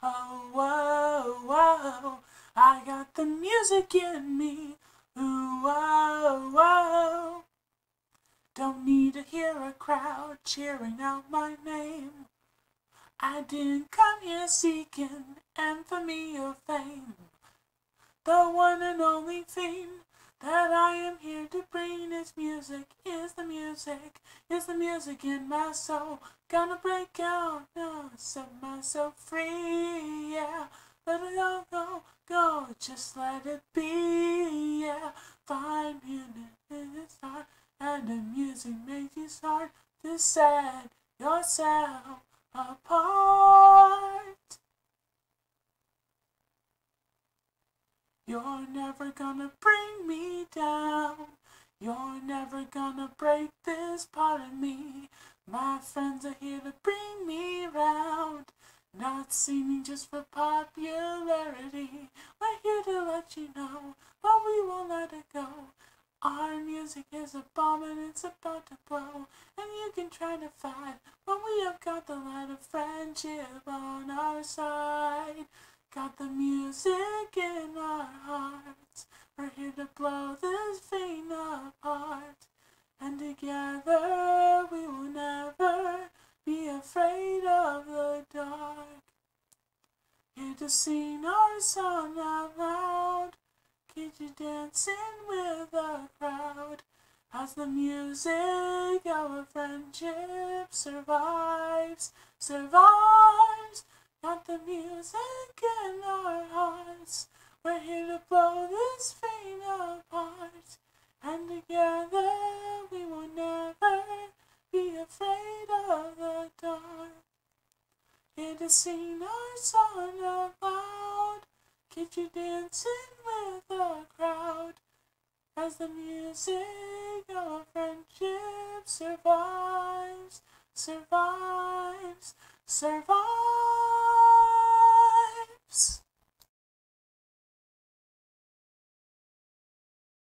Oh, whoa, whoa. I got the music in me. Ooh, whoa, whoa. Don't need to hear a crowd cheering out my name. I didn't come here seeking infamy or fame. The one and only thing that I am here to bring is music, music, is the music in my soul. Gonna break out now, set myself free, yeah. Let it all go, go, just let it be, yeah. Find music in its heart, and the music makes you start to set yourself apart. You're never gonna bring me down. You're never gonna break this part of me. My friends are here to bring me round. Not singing just for popularity. We're here to let you know, but we won't let it go. Our music is a bomb and it's about to blow. And you can try to fight, but we have got the light of friendship on our side. Got the music in our hearts. We're here to blow this together we will never be afraid of the dark. Here to sing our song out loud. Get you dancing with the crowd. As the music, our friendship survives, survives. Got the music in our hearts. We're here to blow this thing Sing our song out loud. Keep you dancing with the crowd. As the music of friendship survives, survives, survives.